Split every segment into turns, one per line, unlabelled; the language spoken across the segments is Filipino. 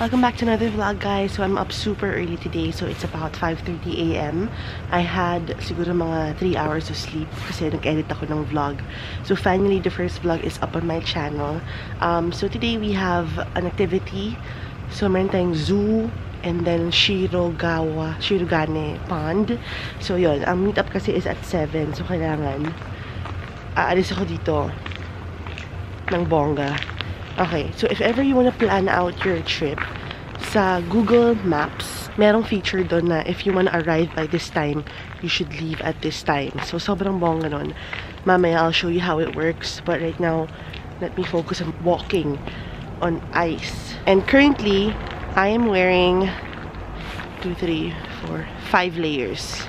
Welcome back to another vlog guys. So I'm up super early today. So it's about 5.30 a.m. I had siguro mga 3 hours of sleep kasi nag-edit ako ng vlog. So finally, the first vlog is up on my channel. Um, so today we have an activity. So meron tayong zoo and then Shirogawa, Shirogane Pond. So yon ang meetup kasi is at 7. So kailangan aalis ako dito ng bongga. Okay, so if ever you wanna plan out your trip, sa Google Maps, merong feature doon na if you wanna arrive by this time, you should leave at this time. So, sobrang bongga nun. Mamaya, I'll show you how it works. But right now, let me focus on walking on ice. And currently, I am wearing 2, 3, 4, 5 layers.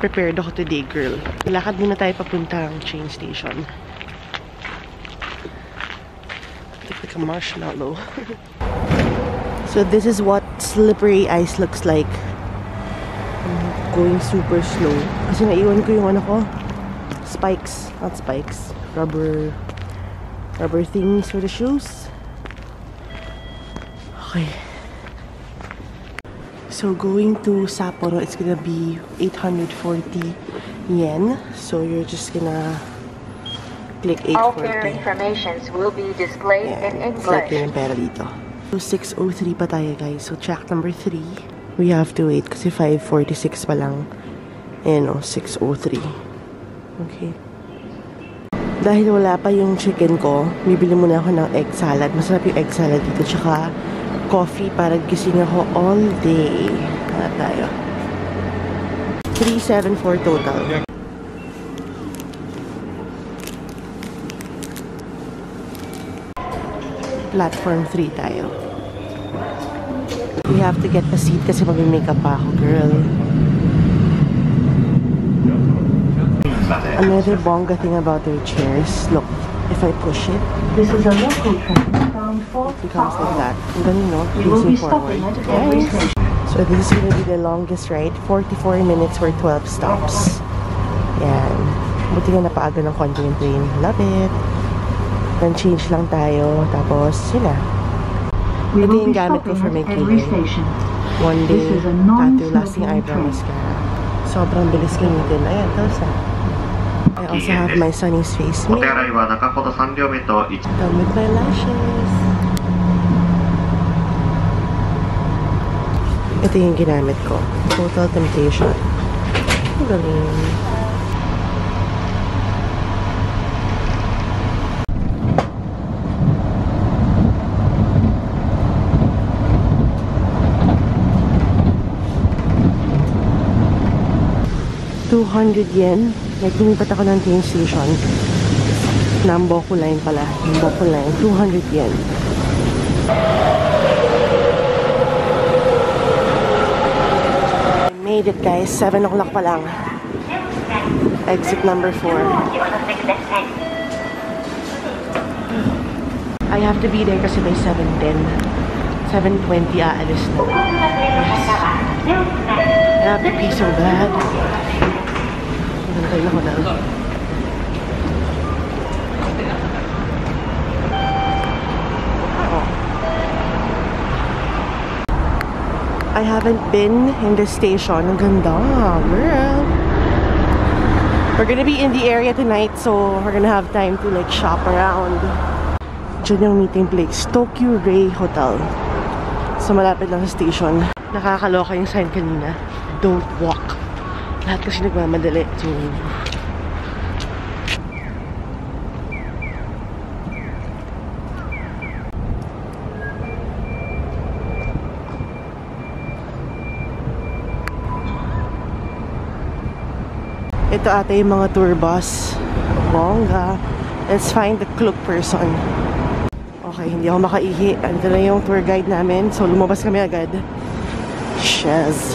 Prepared ako today, girl. Lakad muna tayo papuntang train station. like a marshmallow. so this is what slippery ice looks like. I'm going super slow. Kasi naiwan ko yung ano ko. Spikes. Not spikes. Rubber. Rubber things for the shoes. Okay. So going to Sapporo, it's gonna be 840 yen. So you're just gonna click 840.
All fare informations will be displayed in
Flight
English.
din ng pera dito. So, 6.03 pa tayo, guys. So, track number 3. We have to wait kasi 5.46 pa lang. Ayan o, 6.03. Okay. Dahil wala pa yung chicken ko, bibili muna ako ng egg salad. Masarap yung egg salad dito. Tsaka coffee para gising ako all day. Hanap tayo. 374 total. Platform 3 tayo. We have to get a seat kasi mag-makeup pa ako, girl. Another bongga thing about their chairs. Look, if I push it,
This is a local train bound for
it becomes like that. Ang galing, no?
You will be
forward.
stopping at every
Yes. So this is gonna be the longest ride. 44 minutes for 12 stops. Yan. Buti nga napaaga ng konti yung train. Love it. Nag-change lang tayo. Tapos, yun na. Ito yung gamit ko for
making
One day, tattoo, lasting eyebrow mascara. Sobrang bilis gamitin. Ayan, tapos na. I also have my sunny's face mirror. Done with my lashes. Ito yung ginamit ko. Total Temptation. Ang galing. $200 yen. Like, lumipat ako ng train station. Namboku line pala. Namboku line. 200 yen. I made it guys. 7 o'clock pa lang. Exit number 4. I have to be there kasi by 7.10. 7.20 aalis na. Yes. I have to pee so bad. Ako na. I haven't been in this station. Ang ganda, girl. We're gonna be in the area tonight, so we're gonna have time to like shop around. Diyan yung meeting place, Tokyo Ray Hotel. So malapit lang sa station. Nakakaloka yung sign kanina. Don't walk. Lahat kasi nagmamadali. So, Ito ata yung mga tour bus. Bongga. Let's find the cloak person. Okay, hindi ako makaihi. Ando na yung tour guide namin. So, lumabas kami agad. Shez.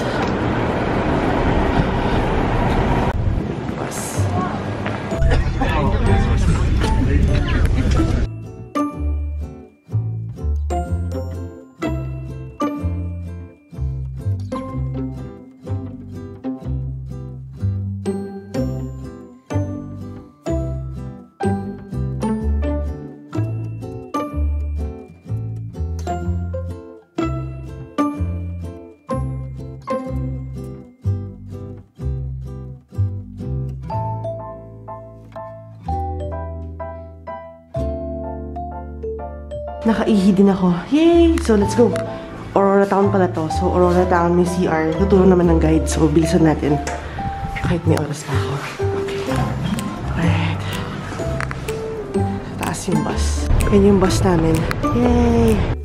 Nakaihi din ako. Yay! So, let's go. Aurora Town pala to. So, Aurora Town may CR. Tuturo naman ng guide. So, bilisan natin. Kahit may oras pa ako. Okay. Alright. Taas yung bus. Yan yung bus namin. Yay!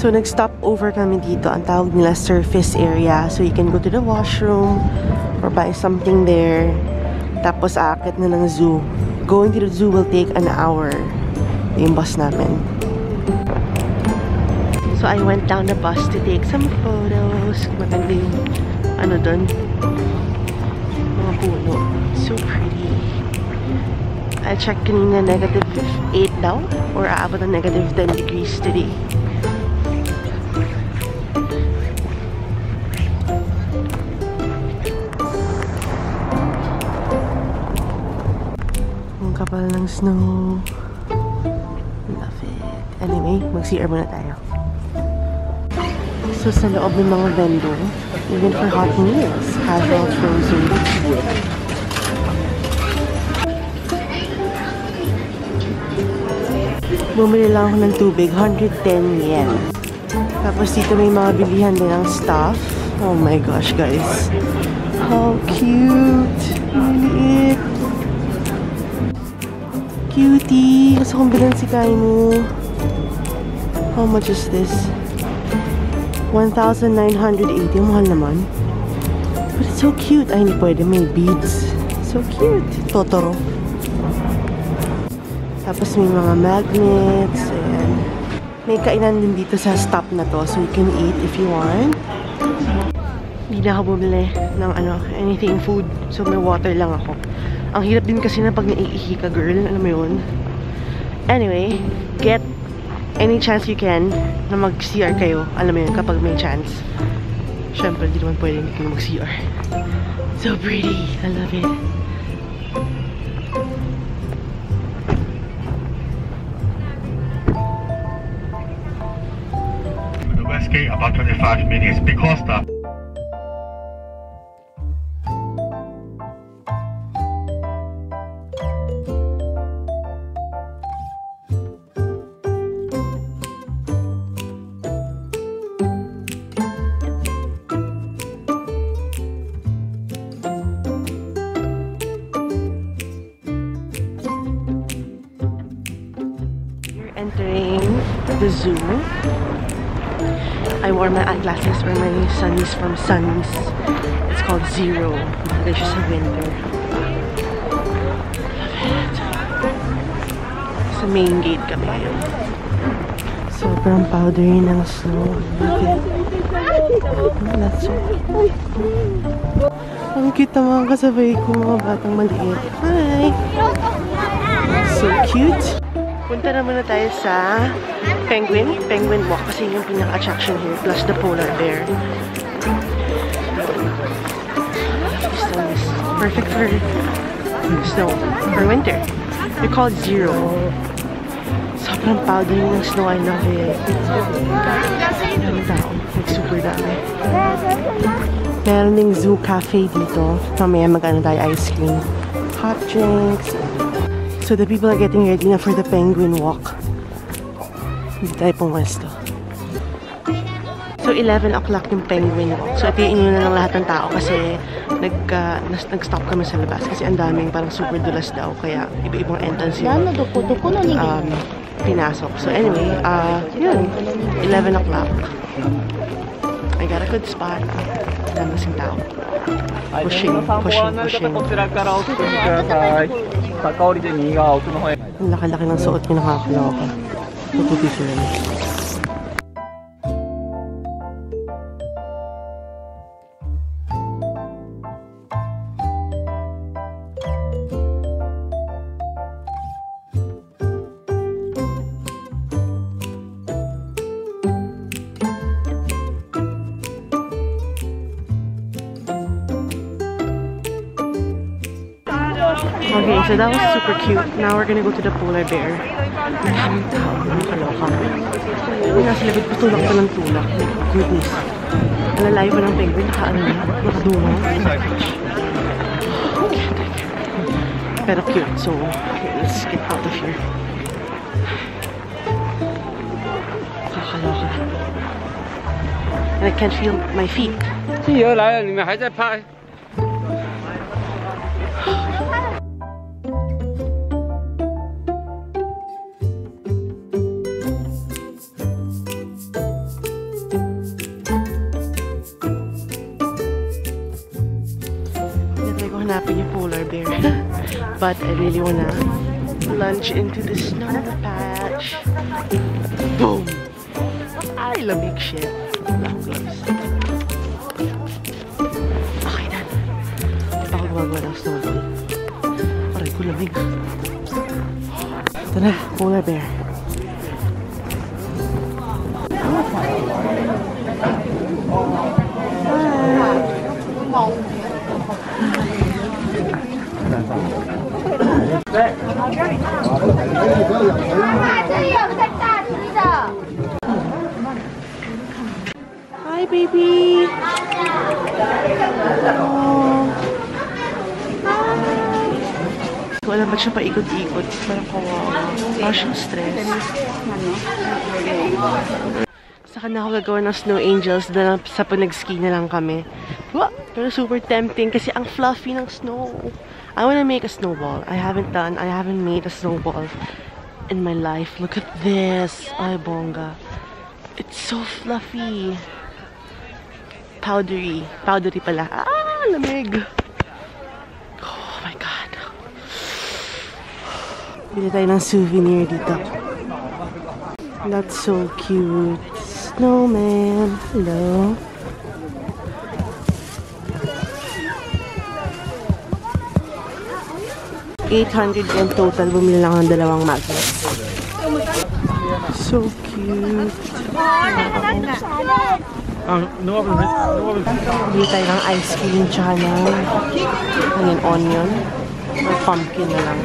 So, nag-stop over kami dito. Ang tawag nila surface area. So, you can go to the washroom or buy something there. Tapos, aakit na ng zoo. Going to the zoo will take an hour. Yung bus namin. So, I went down the bus to take some photos. Maganda yung ano doon. Mga puno. So pretty. I checked kanina negative 8 daw or aabot ng negative 10 degrees today. Ng snow. Love it. Anyway, mag-CR muna tayo. So, sa loob ng mga vendor, even for hot meals, casual, frozen. Bumili lang ako ng tubig, 110 yen. Tapos dito may mga bilihan din ng stuff. Oh my gosh, guys. How cute! Maliit! Cutie! Gusto kong bilang si Kainu. How much is this? 1,980. Mahal naman. But it's so cute. Ay, hindi pwede. May beads. So cute. Totoro. Tapos may mga magnets. And may kainan din dito sa stop na to. So you can eat if you want. Hindi na ako bumili ng ano, anything food. So may water lang ako. Ang hirap din kasi na pag naiihi ka, girl. Alam mo yun? Anyway, get any chance you can na mag-CR kayo. Alam mo yun, kapag may chance. Siyempre, di naman pwede hindi kayo mag-CR. So pretty. I love it.
About 25 minutes because the
entering the zoo. I wore my eyeglasses for my sunnies from Suns. It's called Zero. They're just a winter. Sa main gate kami ngayon. Sobrang powdery ng snow. That's so Ang cute mga kasabay ko, mga batang maliit. Hi! So cute! Punta naman na tayo sa Penguin, Penguin Walk kasi yun yung pinaka-attraction here, plus the polar bear. Is perfect for snow, for winter. They're called zero. Sobrang powdery ng snow. I love it. Ang tao. Like, super dami. Meron ding zoo cafe dito. Mamaya mag-ano tayo ice cream. Hot drinks. So the people are getting ready na for the penguin walk. Hindi tayo pumesto. So 11 o'clock yung penguin walk. So ito yung inuna ng lahat ng tao kasi nag, uh, nag-stop kami sa labas kasi ang daming parang super dulas daw kaya iba-ibang entrance yung um, pinasok. So anyway, uh, yun, 11 o'clock I got a good spot. Dami kasing tao. Pushing, pushing, pushing.
こちらからお進みください高降りで右側奥の方へ
Ang laki-laki ng suot niya nakakaloka. Puputi sila niya. so that was super cute. Now we're gonna go to the polar bear. Ang daming tao. Nakakaloka. Yung nasa labit ko, tulak pa ng tulak. Goodness. Ang lalayo pa ng penguin. Naka, ano na, nakadungaw. Pero cute. So, okay, let's get out of here. Nakakaloka. And I can't feel my feet.
企鹅来了，你们还在拍？
hanapin yung polar bear. But I really wanna plunge into the snow patch. Boom! Ay, lamig shit. Black gloves. Okay na. Hindi pa ako gumagawa. Aray ko. Ito na, polar bear. Hi, baby! Oh. Hi! Wala ba siya paikot-ikot? Parang kawawa. Parang siyang stress. Saka na ako gagawa ng snow angels dahil sa pag nag-ski na lang kami. Wa! Pero super tempting kasi ang fluffy ng snow. I wanna make a snowball. I haven't done, I haven't made a snowball in my life. Look at this. Ay, bongga. It's so fluffy. Powdery. Powdery pala. Ah, lamig. Oh my God. Bili tayo ng souvenir dito. That's so cute. Snowman. Hello. $800 yen total. Bumili lang ng dalawang magnets. So cute. Bili tayo ng ice cream tsaka ng ano yun, onion or pumpkin na lang.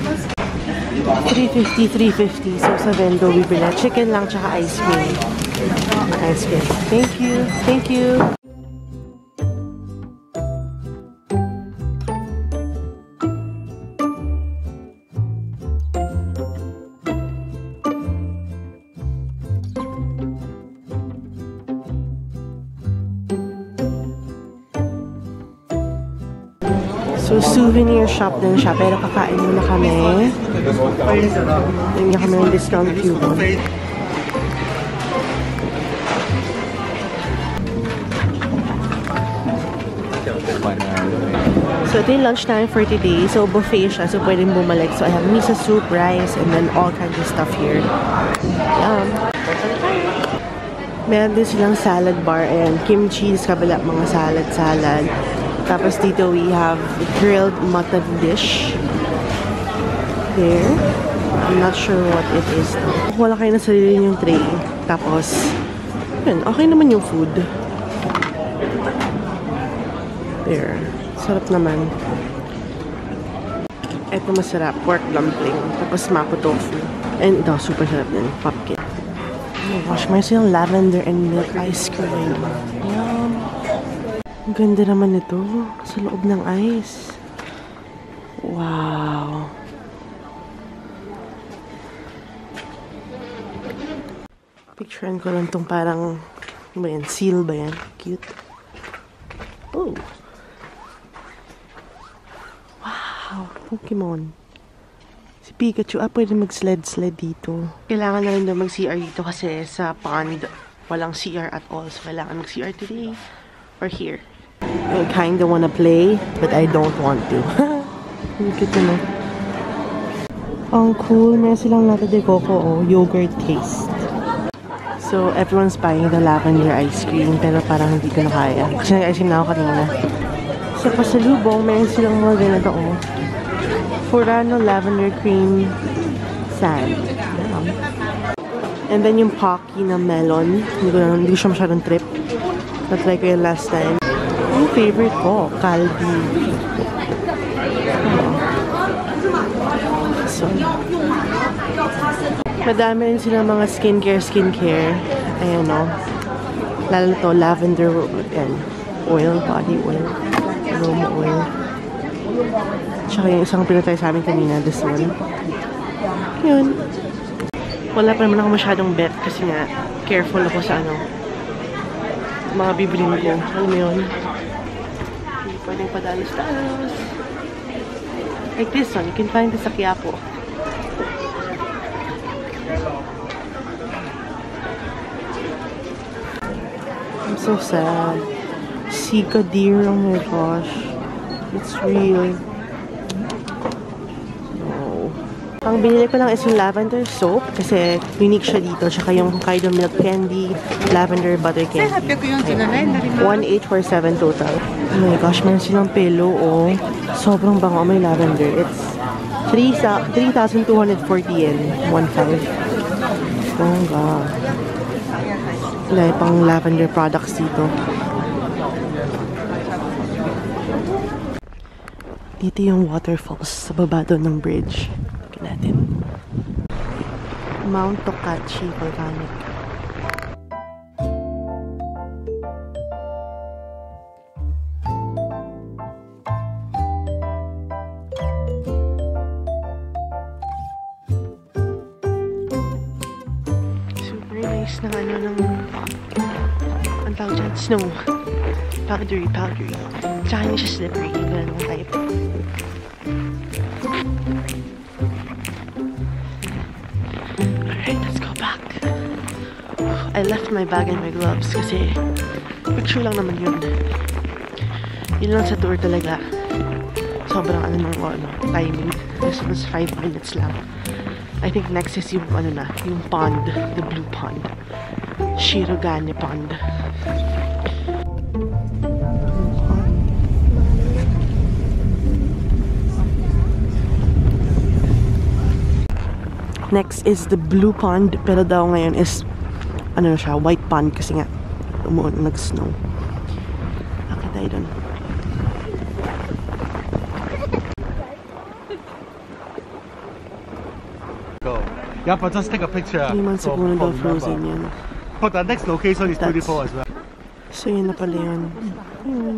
350, 350. So sa Vendo, bibili. Chicken lang tsaka ice cream. Ice cream. Thank you. Thank you. Souvenir shop din siya. Pero kakain muna kami. Tingnan kami ng discount coupon. So, ito yung lunch time for today. So, buffet siya. So, pwedeng bumalik. So, I have miso soup, rice, and then all kinds of stuff here. Yum! Meron din silang salad bar. Ayan, kimchi, kabila, mga salad-salad. Tapos dito we have grilled mutton dish. There. I'm not sure what it is. Wala kayo na sarili yung tray. Tapos, yun, okay naman yung food. There. Sarap naman. Ito masarap. Pork dumpling. Tapos mapo tofu. And ito, super sarap din. Pumpkin. My gosh, may silang lavender and milk ice cream. Yum. Ganda naman nito. Sa loob ng ice. Wow. Picturean ko lang tong parang, ano ba yan? Seal ba yan? Cute. Oh. Wow. Pokemon. Si Pikachu, ah, pwede mag-sled-sled dito. Kailangan na rin daw mag-CR dito kasi sa pond, walang CR at all. So, kailangan mag-CR today or here. I kinda wanna play, but I don't want to. Ang cute naman. Ang cool. Meron silang latte de coco, oh, yogurt taste. So, everyone's buying the lavender ice cream, pero parang hindi ko na kaya. Kasi nag-ice cream na ako kanina. Sa pasalubong, meron silang mga ganito, oh. Furano lavender cream sand. Yum. And then yung Pocky na melon. Hindi ko, na, hindi ko siya masyadong trip. Na-try ko yung last time. Favorite ko, Calbee. So, madami rin sila mga skincare, skincare. Ayan o. Lalo na to, lavender and oil, body oil, aroma oil. Tsaka yung isang pinatay sa amin kanina, this one. Yun. Wala pa naman ako masyadong bet kasi nga, careful ako sa ano, mga bibilin ko. Alam mo yun? Pwedeng padalos-dalos. Like this one, you can find this sa Quiapo. I'm so sad. Sika deer, oh my gosh. It's real. No. Ang binili ko lang is yung lavender soap kasi unique siya dito. Tsaka yung Hokkaido milk candy, lavender butter candy. 1847 total. Oh my gosh, meron silang pelo, oh. Sobrang bango may lavender. It's 3,240 yen. 1.5. Bongga. Wala pang lavender products dito. Dito yung waterfalls sa baba doon ng bridge. Natin. Mount Tokachi Volcanic. Super nice ng ano ng ang tawag dyan, snow. Powdery, powdery. Tsaka hindi siya slippery. Ganun type. I left my bag and my gloves kasi picture lang naman yun. Yun lang sa tour talaga. Sobrang ano nung ano, timing. This was 5 minutes lang. I think next is yung ano na, yung pond, the blue pond. Shirogane Pond. Next is the blue pond, pero daw ngayon is ano na siya, white pond kasi nga umuon nag-snow. Akit tayo dun.
Go. Yeah, but just take a picture.
3 months
so
ago na daw frozen yan.
But the next location is
That's-
beautiful as well.
So yun na pala yun. Yun.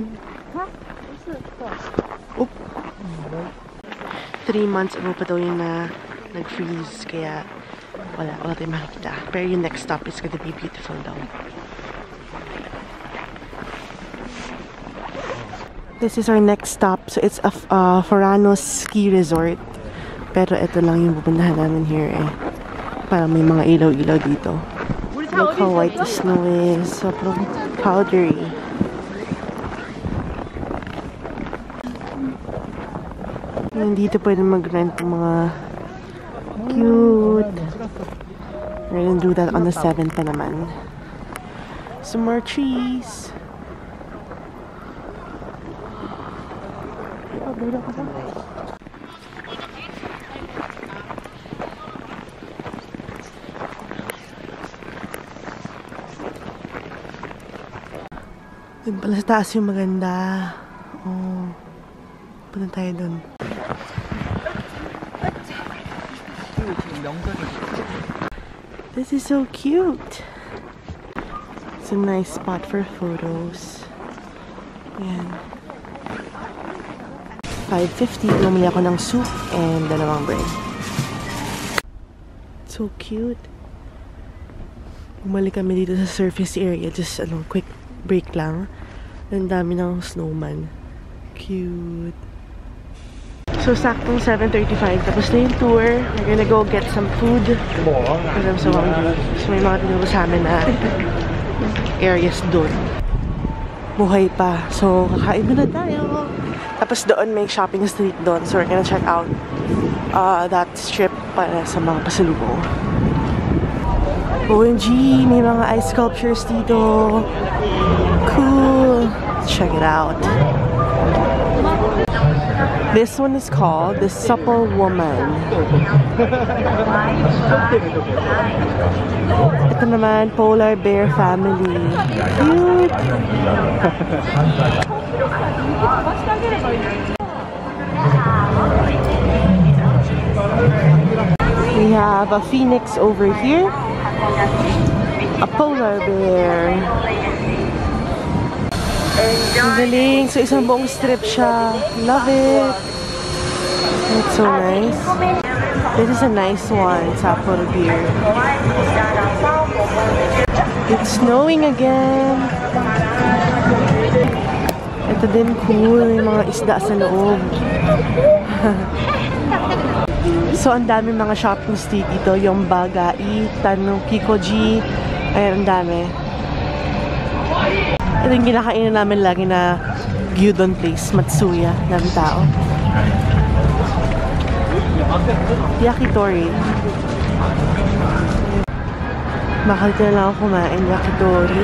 Oop. Three months ago pa daw yun na nag-freeze, kaya wala, wala tayong makikita. Pero yung next stop is gonna be beautiful daw. This is our next stop. So it's a uh, Foranos Ski Resort. Pero ito lang yung pupuntahan namin here eh. Para may mga ilaw-ilaw dito. Look how white the snow is. Sobrang powdery. Nandito pwede mag-rent mga cute. We're gonna do that on the 7th pa naman. Some more trees. Yung pala sa taas yung maganda. Oh. Punta tayo dun. This is so cute. It's a nice spot for photos. Ayan. 5.50. Bumili ako ng soup and dalawang bread. So cute. Bumalik kami dito sa surface area. Just, ano, quick break lang. Ang dami ng snowman. Cute. So, saktong 7.35. Tapos na yung tour. We're gonna go get some food. Because I'm so hungry. So, may mga tinuro sa amin na areas doon. Buhay pa. So, kakain muna tayo. Tapos doon may shopping street doon. So, we're gonna check out uh, that strip para sa mga pasalubong. OMG! May mga ice sculptures dito. Cool! Check it out. This one is called The Supple Woman. Ito naman, Polar Bear Family. Cute! We have a phoenix over here. A polar bear. Ang galing. So, isang buong strip siya. Love it. That's so nice. This is a nice one. Sapporo beer. It's snowing again. Ito din cool. May mga isda sa loob. so, ang dami mga shopping street dito. Yung Bagai, Tanuki Koji. Ayan, ang dami. Ito yung kinakainan namin lagi na gyudon place, Matsuya. Dami tao. Yakitori. Makalito na lang ako kumain, yakitori.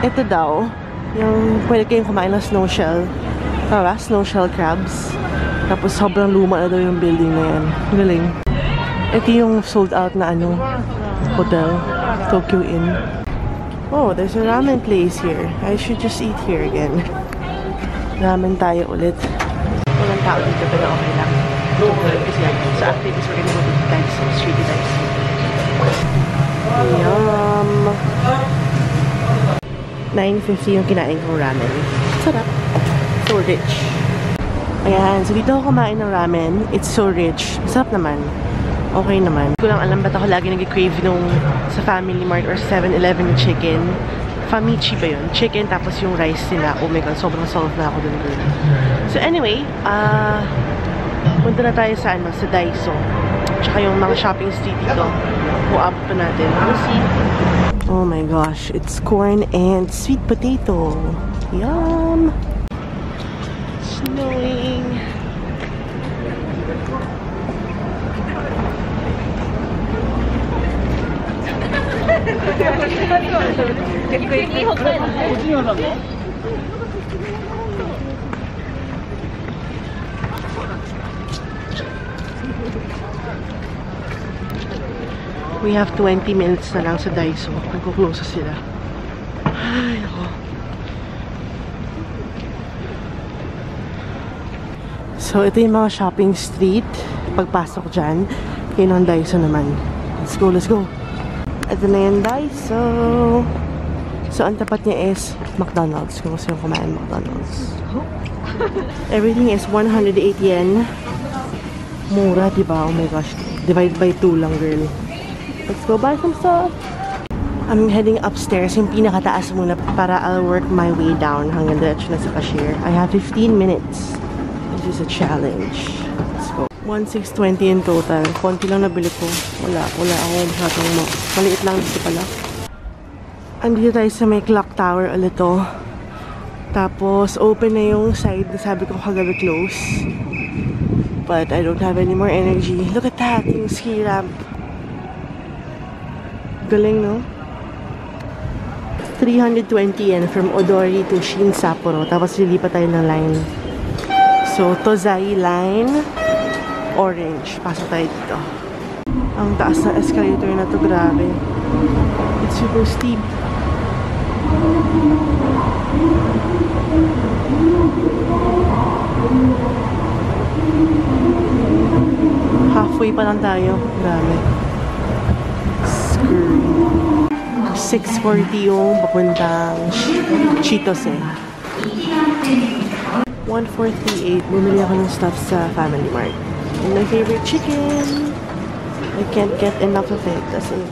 Ito daw, yung pwede kayong kumain ng snow shell. Tama ba? Snow shell crabs. Tapos sobrang luma na daw yung building na yan. Galing. Ito yung sold out na ano, hotel. Tokyo Inn. Oh, there's a ramen place here. I should just eat here again. Ramen tayo ulit. Walang tao dito pero okay lang. Kasi sa activities we're gonna go to Daiso, Street Daiso. Yum! 9.50 yung kinain kong ramen. Sarap. So rich. Ayan, so dito ako kumain ng ramen. It's so rich. Sarap naman. Okay naman. Hindi ko lang alam ba't ako lagi nag-crave nung sa Family Mart or 7-Eleven chicken. Famichi ba yun? Chicken tapos yung rice nila. Oh my god, sobrang solve na ako dun. So anyway, ah... punta na tayo sa ano, sa Daiso. Tsaka yung mga shopping street dito. Uabot pa natin. See. Oh my gosh, it's corn and sweet potato. Yum! Snowing. We have 20 minutes na lang sa Daiso. Nagkuklose sila. Ay, ako. So, ito yung mga shopping street. Pagpasok dyan, yun ang Daiso naman. Let's go, let's go. Ito na yung Daiso. So, ang tapat niya is McDonald's. Kung gusto yung kumain McDonald's. Everything is 108 yen. Mura, diba? Oh my gosh. Divide by 2 lang, girl. Let's go buy some stuff. I'm heading upstairs, yung pinakataas muna para I'll work my way down hanggang diretso na sa cashier. I have 15 minutes. This is a challenge. Let's go. 1,620 in total. Konti lang nabili ko. Wala, wala ako masyadong mo. Maliit lang dito pala. Andito tayo sa may clock tower ulit. Tapos, open na yung side na sabi ko kagabi close. But I don't have any more energy. Look at that, yung ski ramp. Galing, no? 320 yen from Odori to Shin Sapporo. Tapos lilipat tayo ng line. So, Tozai line, orange. Pasok tayo dito. Ang taas ng escalator na to, grabe. It's super steep. Halfway pa lang tayo. Grabe. Screw. 6.40 yung papuntang Cheetos eh. 148. Bumili ako ng stuff sa Family Mart. And my favorite chicken. I can't get enough of it. As in,